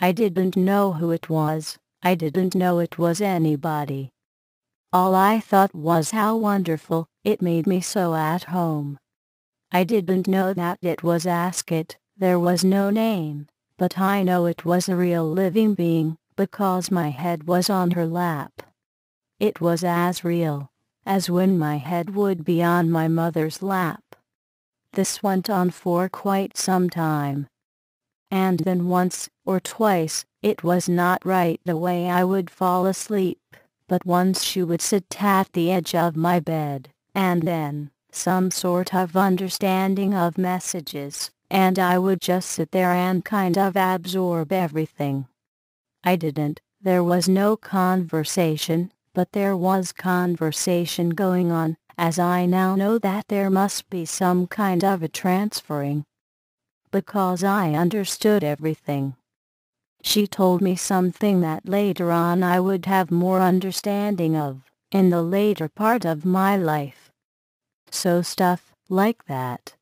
I didn't know who it was, I didn't know it was anybody. All I thought was how wonderful, it made me so at home. I didn't know that it was Asket, there was no name, but I know it was a real living being, because my head was on her lap. It was as real, as when my head would be on my mother's lap. This went on for quite some time. And then once, or twice, it was not right the way I would fall asleep, but once she would sit at the edge of my bed, and then, some sort of understanding of messages, and I would just sit there and kind of absorb everything. I didn't, there was no conversation, but there was conversation going on, as I now know that there must be some kind of a transferring. Because I understood everything. She told me something that later on I would have more understanding of, in the later part of my life. So stuff like that.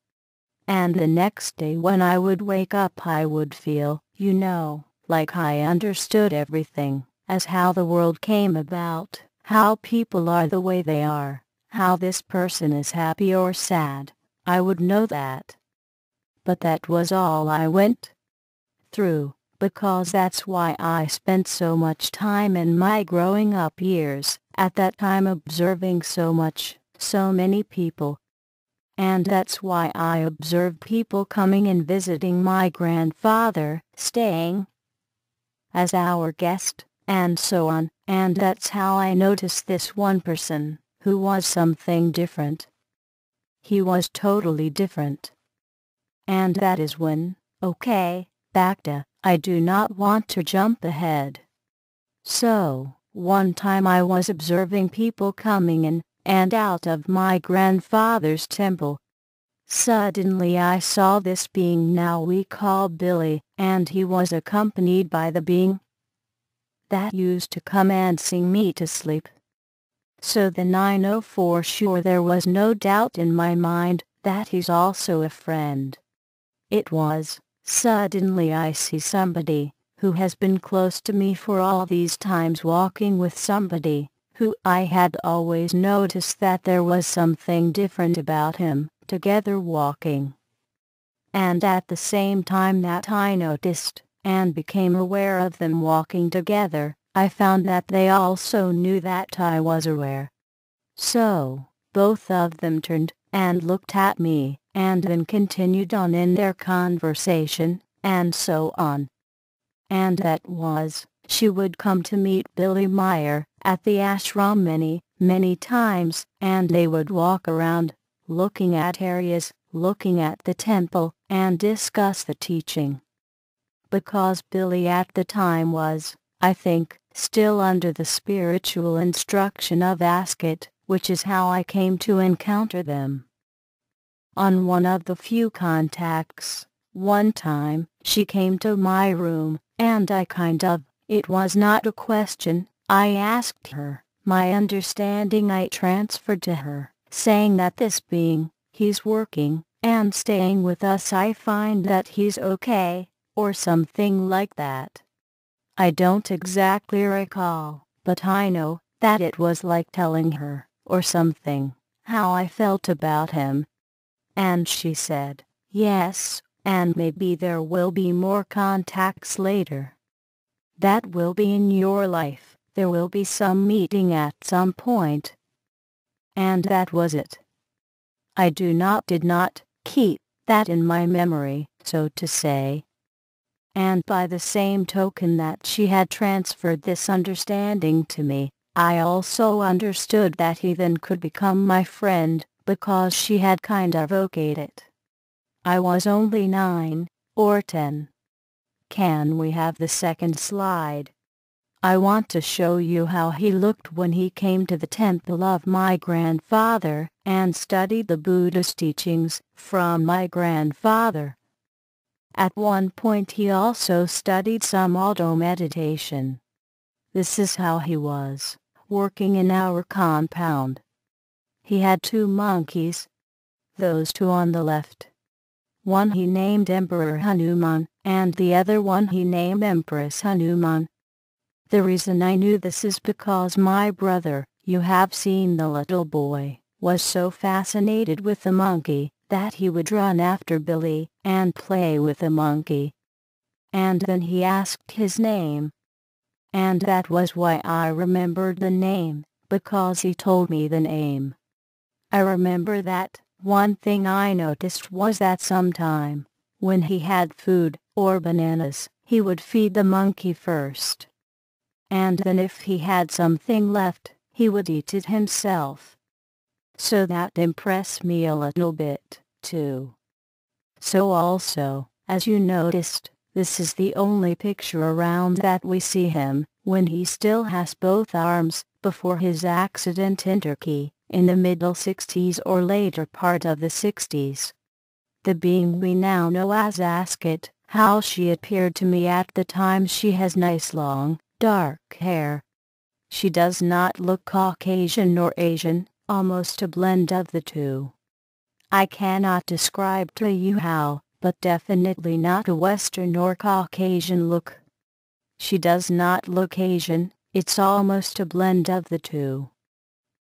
And the next day when I would wake up I would feel, you know, like I understood everything, as how the world came about, how people are the way they are, how this person is happy or sad, I would know that. But that was all I went through, because that's why I spent so much time in my growing up years, at that time observing so much, so many people. And that's why I observed people coming and visiting my grandfather, staying as our guest, and so on, and that's how I noticed this one person who was something different. He was totally different. And that is when, okay, back to, I do not want to jump ahead. So, one time I was observing people coming in and out of my grandfather's temple. Suddenly I saw this being now we call Billy, and he was accompanied by the being that used to come and sing me to sleep. So then I know oh for sure there was no doubt in my mind that he's also a friend. It was, suddenly I see somebody, who has been close to me for all these times walking with somebody, who I had always noticed that there was something different about him, together walking. And at the same time that I noticed, and became aware of them walking together, I found that they also knew that I was aware. So, both of them turned and looked at me, and then continued on in their conversation, and so on. And that was, she would come to meet Billy Meier at the ashram many, many times, and they would walk around, looking at areas, looking at the temple, and discuss the teaching. Because Billy at the time was, I think, still under the spiritual instruction of Asket, which is how I came to encounter them. On one of the few contacts, one time, she came to my room, and I kind of, it was not a question, I asked her, my understanding I transferred to her, saying that this being, he's working, and staying with us I find that he's okay, or something like that. I don't exactly recall, but I know that it was like telling her, or something, how I felt about him. And she said, yes, and maybe there will be more contacts later. That will be in your life, there will be some meeting at some point. And that was it. I do not did not keep that in my memory, so to say, and by the same token that she had transferred this understanding to me, I also understood that he then could become my friend, because she had kind of okayed it. I was only nine, or ten. Can we have the second slide? I want to show you how he looked when he came to the temple of my grandfather and studied the Buddhist teachings from my grandfather. At one point he also studied some auto meditation. This is how he was, working in our compound. He had two monkeys. Those two on the left. One he named Emperor Hanuman, and the other one he named Empress Hanuman. The reason I knew this is because my brother, you have seen the little boy, was so fascinated with the monkey, that he would run after Billy, and play with the monkey. And then he asked his name. And that was why I remembered the name, because he told me the name. I remember that, one thing I noticed was that sometime, when he had food, or bananas, he would feed the monkey first. And then if he had something left, he would eat it himself. So that impressed me a little bit, too. So also, as you noticed, this is the only picture around that we see him, when he still has both arms, before his accident in Turkey, in the middle 60s or later part of the 60s. The being we now know as Asket, how she appeared to me at the time she has nice long, dark hair. She does not look Caucasian nor Asian, almost a blend of the two. I cannot describe to you how, but definitely not a Western or Caucasian look. She does not look Asian, it's almost a blend of the two.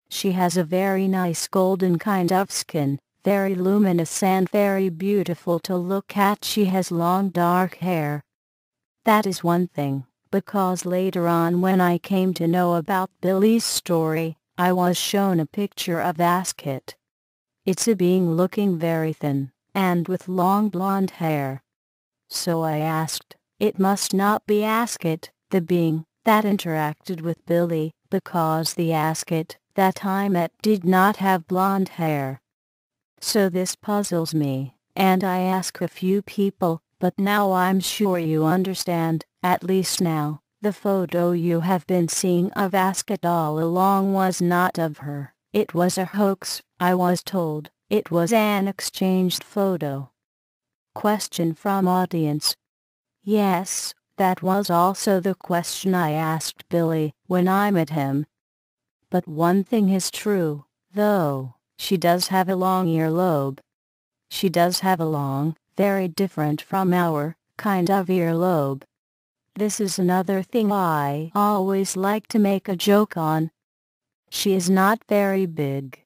She has a very nice golden kind of skin, very luminous and very beautiful to look at. She has long dark hair. That is one thing, because later on when I came to know about Billy's story, I was shown a picture of Asket. It's a being looking very thin, and with long blonde hair. So I asked, it must not be Asket, the being, that interacted with Billy, because the Asket, that I met did not have blonde hair. So this puzzles me, and I ask a few people, but now I'm sure you understand, at least now, the photo you have been seeing of Asket all along was not of her, it was a hoax, I was told, it was an exchanged photo. Question from audience. Yes, that was also the question I asked Billy when I met him. But one thing is true, though, she does have a long earlobe. She does have a long, very different from our, kind of earlobe. This is another thing I always like to make a joke on. She is not very big.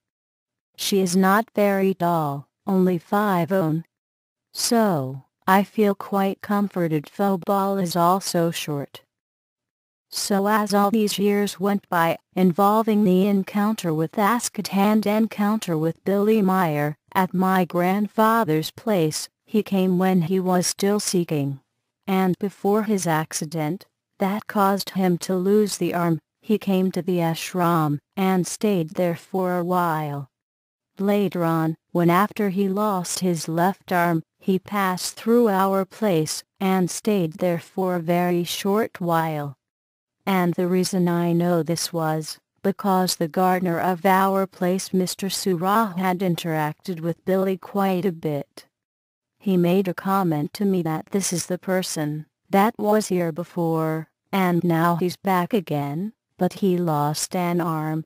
She is not very tall, only five own. So, I feel quite comforted Phobol is also short. So as all these years went by, involving the encounter with Asket and encounter with Billy Meier, at my grandfather's place, he came when he was still seeking. And before his accident, that caused him to lose the arm, he came to the ashram, and stayed there for a while. Later on, when after he lost his left arm, he passed through our place, and stayed there for a very short while. And the reason I know this was, because the gardener of our place Mr. Surah had interacted with Billy quite a bit. He made a comment to me that this is the person that was here before, and now he's back again, but he lost an arm,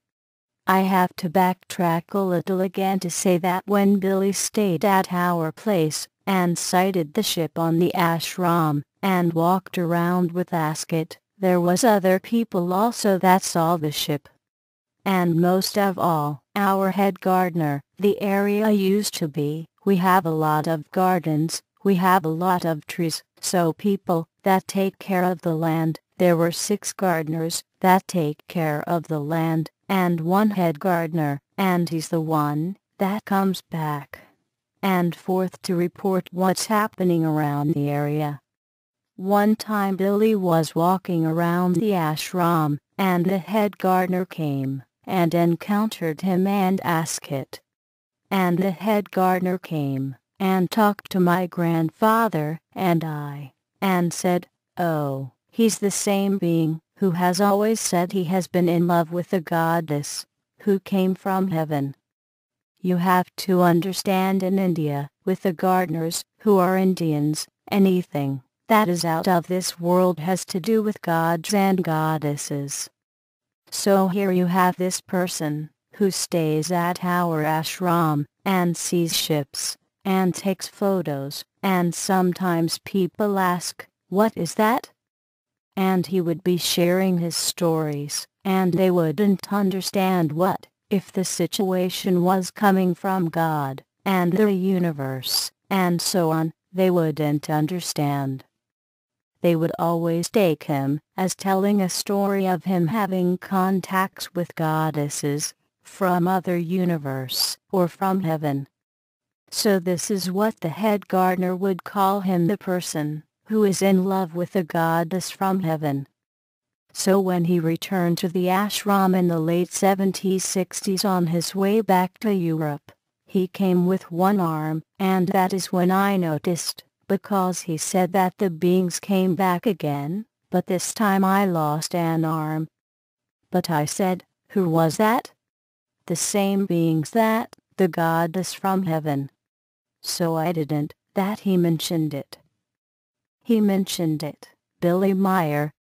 I have to backtrack a little again to say that when Billy stayed at our place, and sighted the ship on the ashram, and walked around with Asket, there was other people also that saw the ship. And most of all, our head gardener, the area used to be, we have a lot of gardens, we have a lot of trees, so people that take care of the land, there were six gardeners that take care of the land, and one head gardener, and he's the one that comes back and forth to report what's happening around the area. One time Billy was walking around the ashram, and the head gardener came and encountered him and Asket. And the head gardener came and talked to my grandfather and I, and said, Oh, he's the same being who has always said he has been in love with the goddess, who came from heaven. You have to understand in India, with the gardeners, who are Indians, anything that is out of this world has to do with gods and goddesses. So here you have this person, who stays at our ashram, and sees ships, and takes photos, and sometimes people ask, what is that? And he would be sharing his stories, and they wouldn't understand what, if the situation was coming from God, and the universe, and so on, they wouldn't understand. They would always take him as telling a story of him having contacts with goddesses, from other universe, or from heaven. So this is what the head gardener would call him the person who is in love with a goddess from heaven. So when he returned to the ashram in the late 70s-60s on his way back to Europe, he came with one arm, and that is when I noticed, because he said that the beings came back again, but this time I lost an arm. But I said, who was that? The same beings that, the goddess from heaven. So I didn't, that he mentioned it. He mentioned it, Billy Meier,